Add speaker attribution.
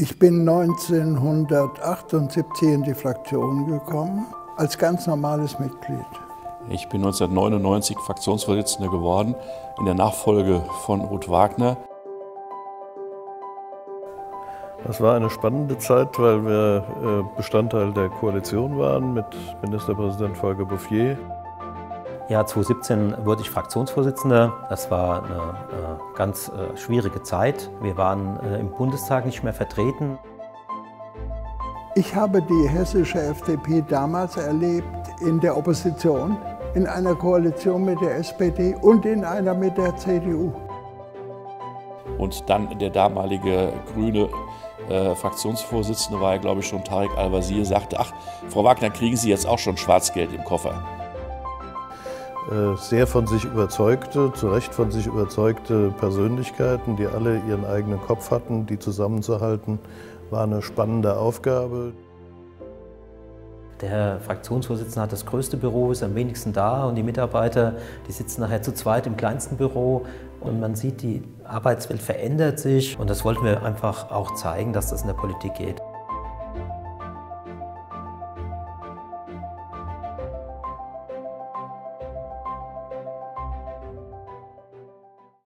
Speaker 1: Ich bin 1978 in die Fraktion gekommen, als ganz normales Mitglied.
Speaker 2: Ich bin 1999 Fraktionsvorsitzender geworden in der Nachfolge von Ruth Wagner.
Speaker 3: Das war eine spannende Zeit, weil wir äh, Bestandteil der Koalition waren mit Ministerpräsident Volker Bouffier.
Speaker 4: Ja, 2017 wurde ich Fraktionsvorsitzender. Das war eine äh, ganz äh, schwierige Zeit. Wir waren äh, im Bundestag nicht mehr vertreten.
Speaker 1: Ich habe die hessische FDP damals erlebt in der Opposition, in einer Koalition mit der SPD und in einer mit der CDU.
Speaker 2: Und dann der damalige grüne äh, Fraktionsvorsitzende war ja, glaube ich, schon Tarek Al-Wazir, sagte, ach, Frau Wagner, kriegen Sie jetzt auch schon Schwarzgeld im Koffer?
Speaker 3: Äh, sehr von sich überzeugte, zu Recht von sich überzeugte Persönlichkeiten, die alle ihren eigenen Kopf hatten, die zusammenzuhalten, war eine spannende Aufgabe.
Speaker 4: Der Fraktionsvorsitzende hat das größte Büro, ist am wenigsten da und die Mitarbeiter, die sitzen nachher zu zweit im kleinsten Büro und man sieht, die Arbeitswelt verändert sich und das wollten wir einfach auch zeigen, dass das in der Politik geht.